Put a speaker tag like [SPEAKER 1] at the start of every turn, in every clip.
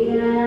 [SPEAKER 1] Yeah.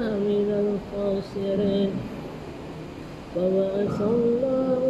[SPEAKER 1] من الخاسرين. فبعث الله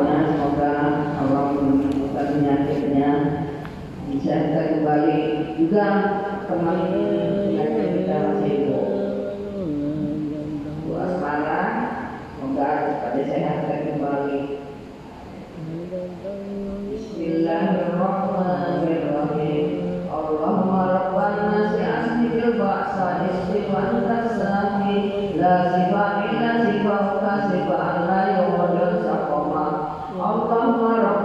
[SPEAKER 2] juga kemarin yang kita masih itu waspada semoga pada sehat dan kembali. Bismillahirrahmanirrahim. Allahumma Rabbana si'asni bil ba'sa isri wa antas salafi la sifa illa sifa uka sifa an la yuhudun saqoma Allahumma Rabbana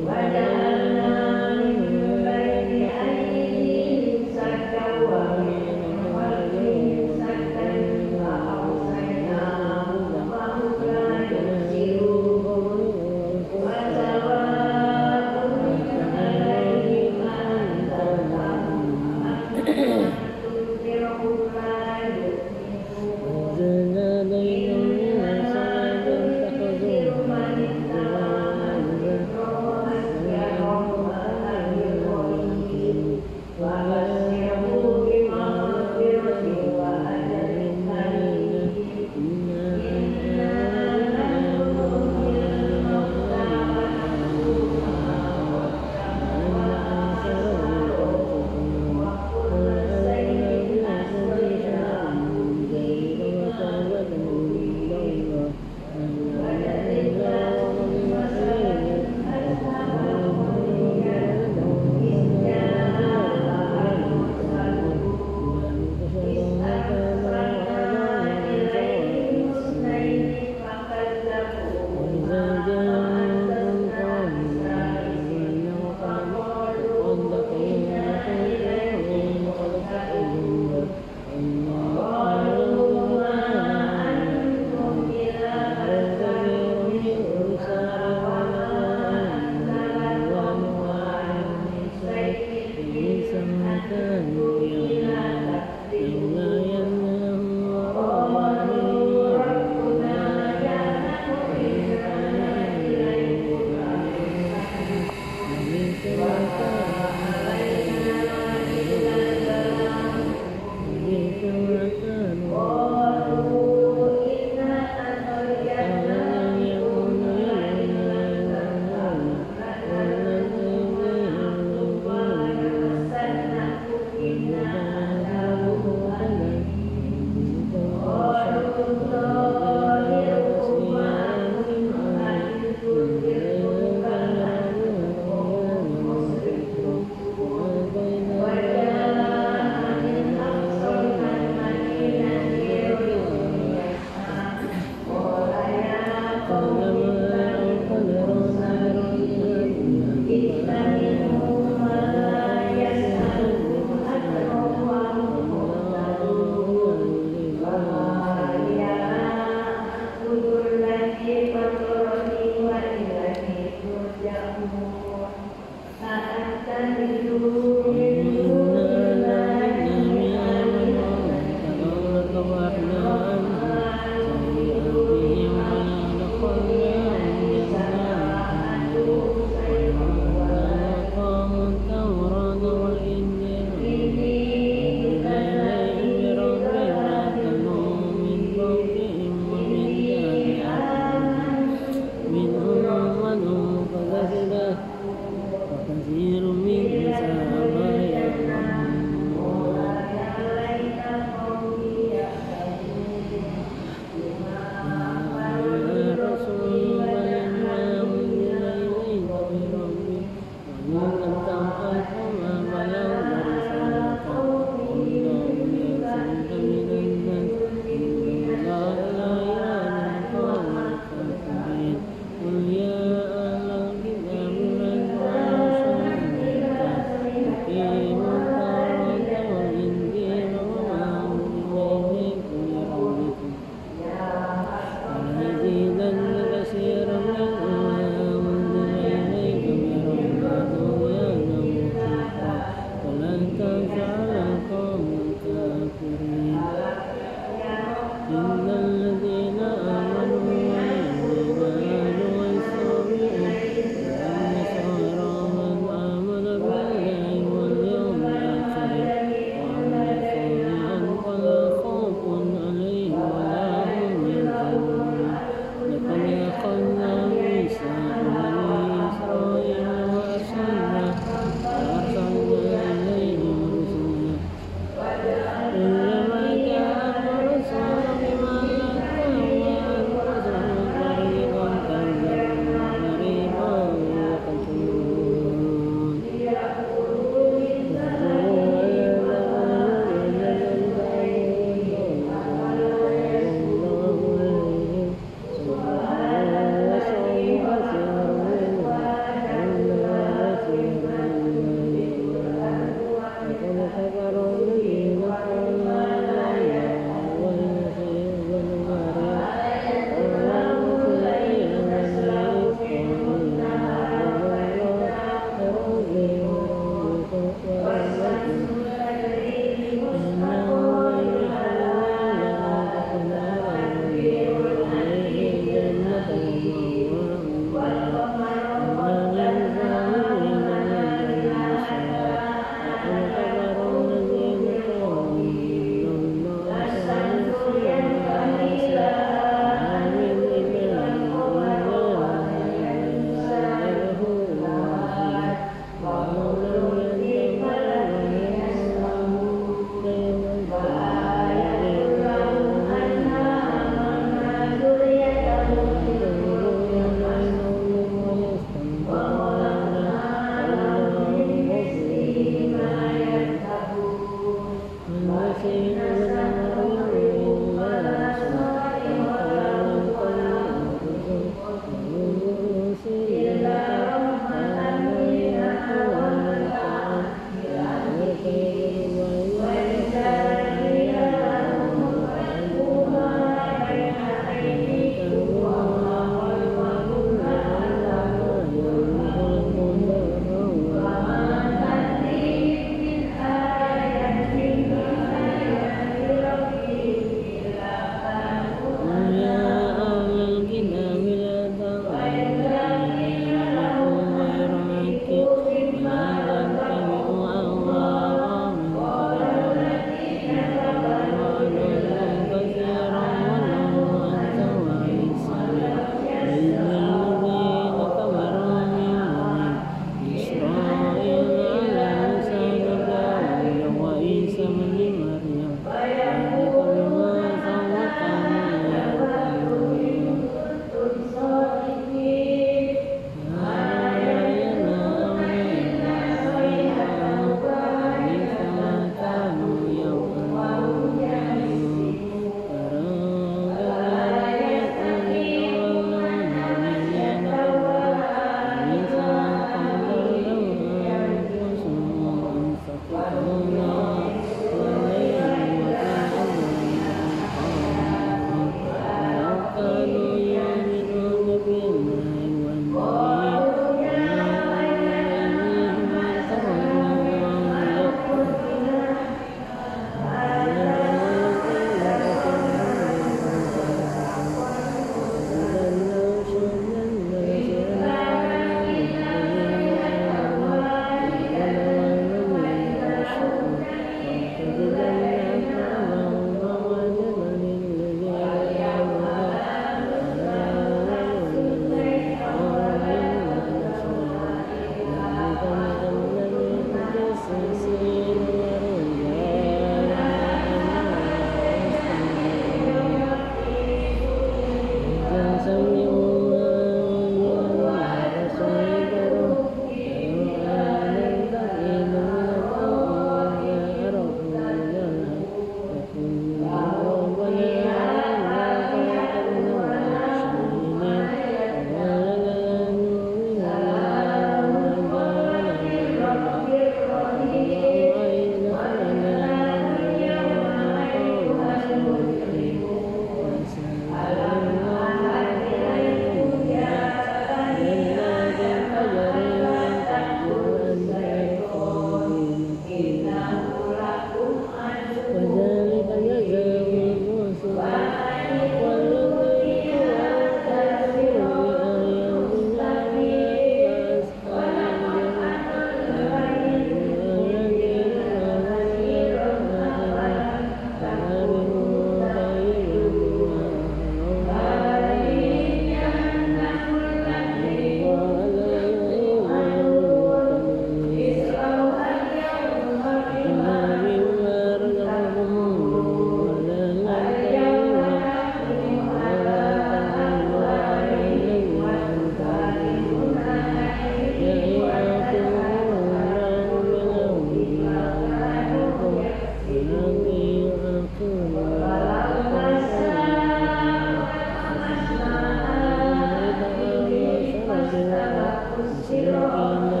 [SPEAKER 1] still on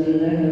[SPEAKER 2] Bismillahirrahmanirrahim.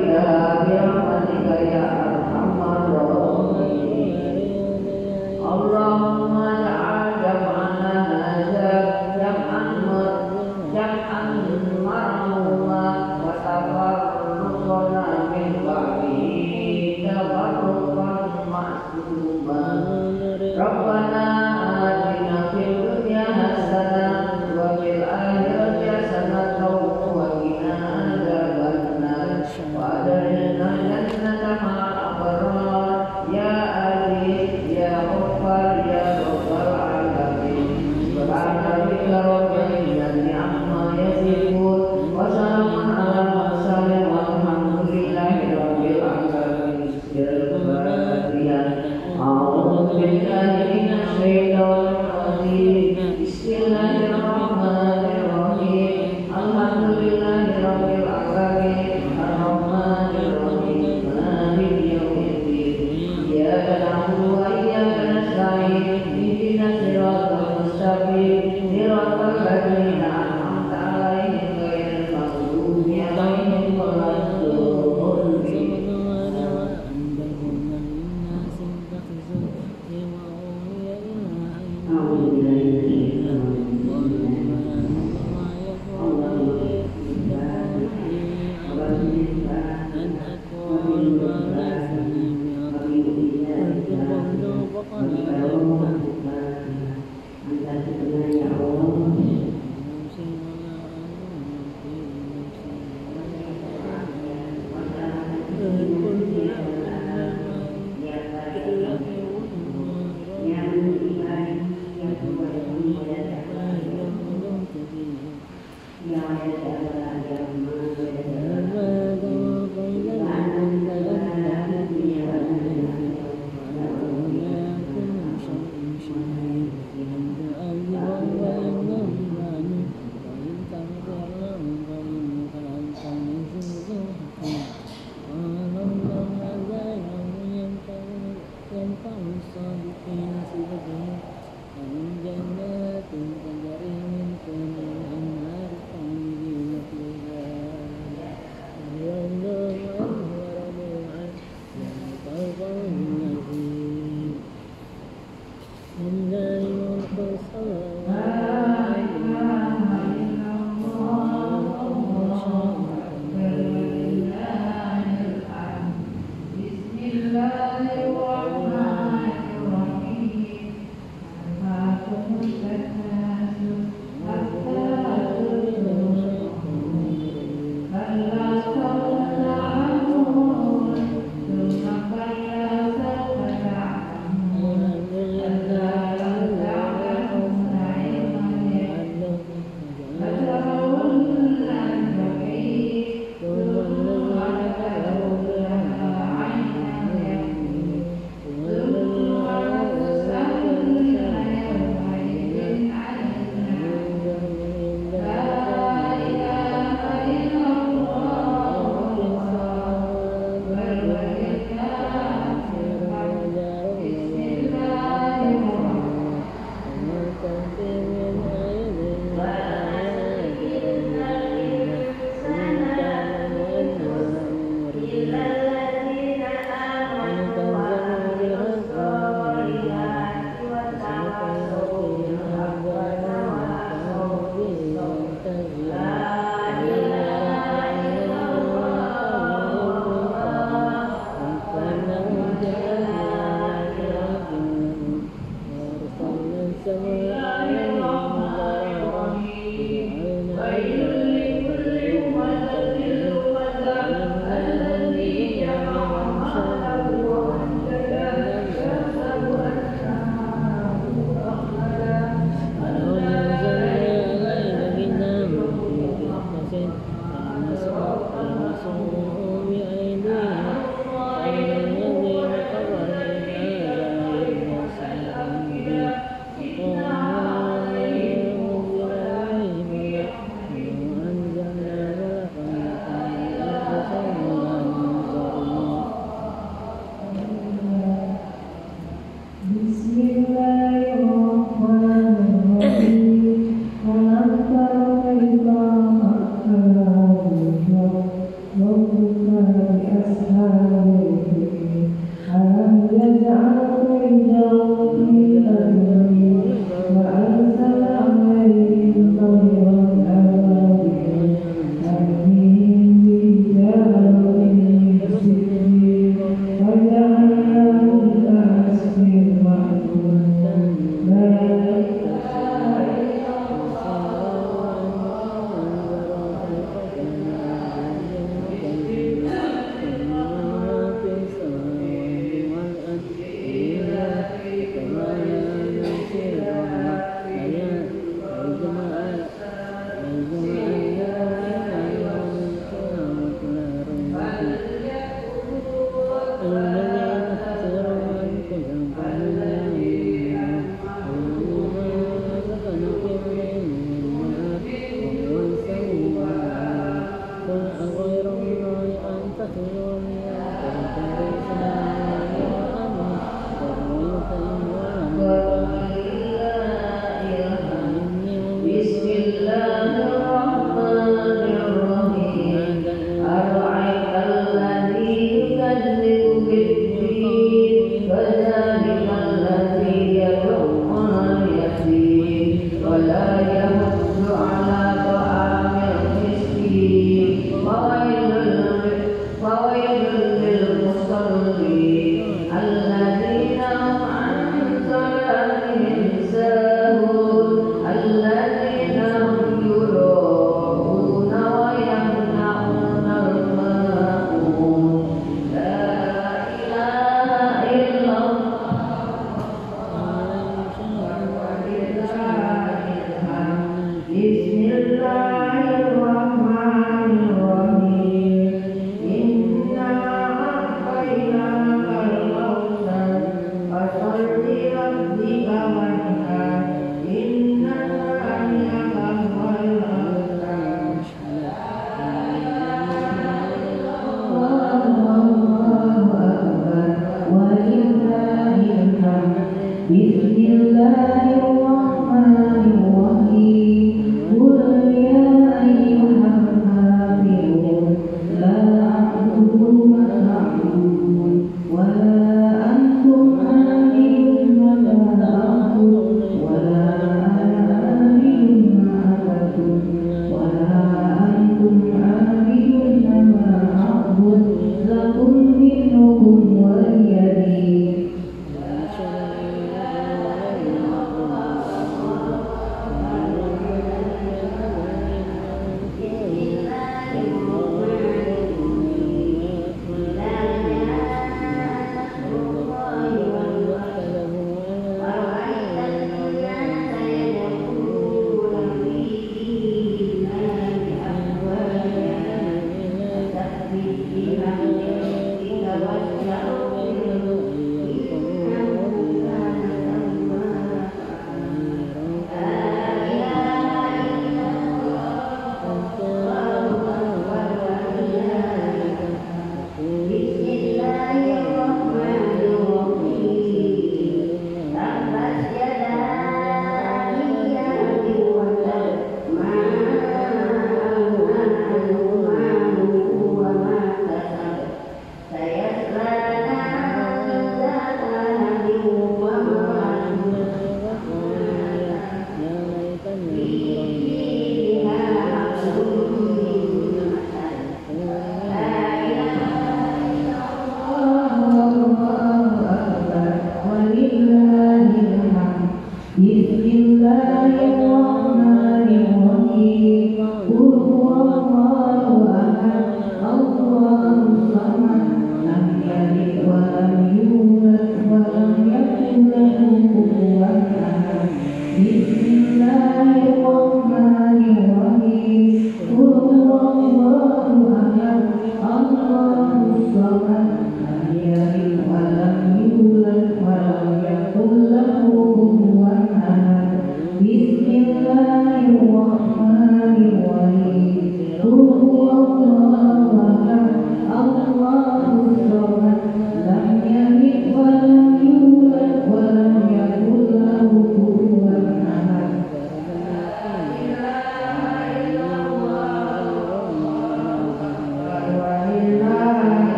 [SPEAKER 2] وقضيتها